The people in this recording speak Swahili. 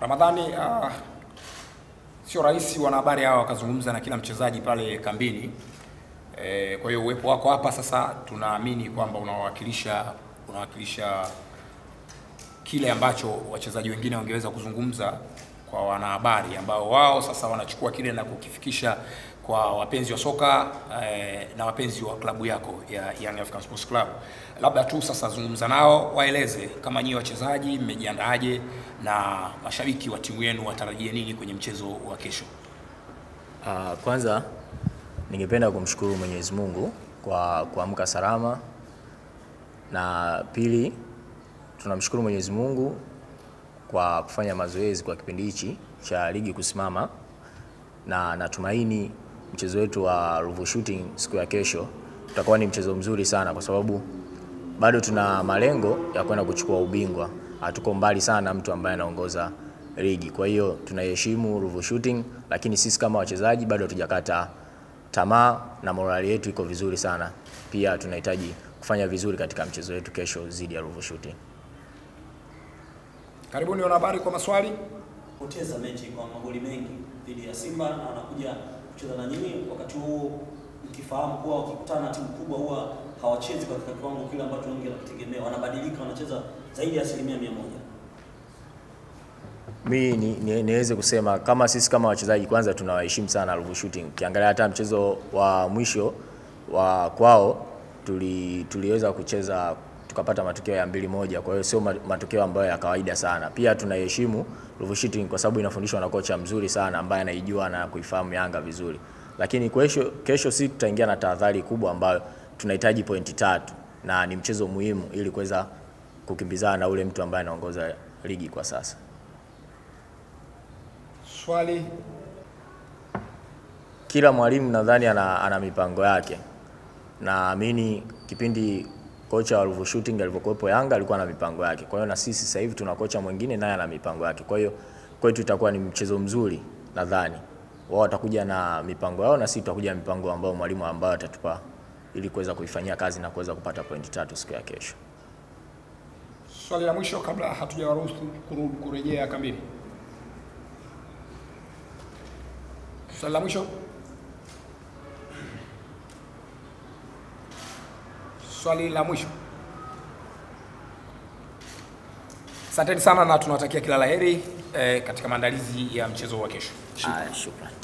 Ramadhani, uh, sio rahisi wanahabari hawa wakazungumza na kila mchezaji pale kambini. E, kwa hiyo uwepo wako hapa sasa tunaamini kwamba unawakilisha unawakilisha kile ambacho wachezaji wengine wangeweza kuzungumza kwa wanahabari ambao wao sasa wanachukua kile na kukifikisha kwa wapenzi wa soka eh, na wapenzi wa klabu yako ya Young African Sports Club. Labda tu sasa zungumza nao, waeleze kama nyinyi wachezaji mmejiandaaje na mashabiki wa timu yenu watarajie nini kwenye mchezo wa kesho. Uh, kwanza ningependa kumshukuru Mwenyezi Mungu kwa kuamka salama, na pili tunamshukuru Mwenyezi Mungu kwa kufanya mazoezi kwa kipindi hichi cha ligi kusimama, na natumaini mchezo wetu wa Ruvu Shooting siku ya kesho utakuwa ni mchezo mzuri sana, kwa sababu bado tuna malengo ya kwenda kuchukua ubingwa. Hatuko mbali sana na mtu ambaye anaongoza ligi. Kwa hiyo tunaheshimu Ruvu Shooting, lakini sisi kama wachezaji bado hatujakata tamaa na morali yetu iko vizuri sana. Pia tunahitaji kufanya vizuri katika mchezo wetu kesho dhidi ya Ruvu Shooting. Karibuni wanahabari kwa maswali. poteza mechi kwa magoli mengi dhidi ya Simba na wanakuja kucheza na nyinyi, wakati huo mkifahamu kuwa wakikutana na timu kubwa huwa hawachezi katika kiwango kile ambacho wengi wanakitegemea, wanabadilika, wanacheza zaidi ya asilimia mia moja. Mi ni, ni, niweze kusema kama sisi kama wachezaji kwanza tunawaheshimu sana Ruvu Shooting. Ukiangalia hata mchezo wa mwisho wa kwao tuli, tuliweza kucheza tukapata matokeo ya mbili moja, kwa hiyo sio matokeo ambayo ya kawaida sana. Pia tunaheshimu Ruvu Shooting kwa sababu inafundishwa na kocha mzuri sana ambaye anaijua na kuifahamu Yanga vizuri, lakini kesho, kesho si tutaingia na tahadhari kubwa ambayo tunahitaji pointi tatu na ni mchezo muhimu ili kuweza kukimbizana na ule mtu ambaye anaongoza ligi kwa sasa. Swali kila mwalimu nadhani ana, ana mipango yake. Naamini kipindi kocha wa Ruvu Shooting alivyokuwepo Yanga alikuwa na mipango yake. Kwa hiyo na sisi sasa hivi tuna kocha mwingine naye ana mipango yake. Kwa hiyo kwetu itakuwa ni mchezo mzuri nadhani. Wao watakuja na mipango yao na sisi tutakuja na mipango ambayo mwalimu ambayo atatupa ili kuweza kuifanyia kazi na kuweza kupata pointi tatu siku ya kesho. swali la mwisho kabla hatujawaruhusu kurejea kambini. Swali la mwisho. Swali la mwisho. Asanteni sana na tunawatakia kila la heri eh, katika maandalizi ya mchezo wa kesho. Shukrani.